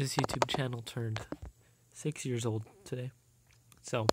this YouTube channel turned six years old today. So.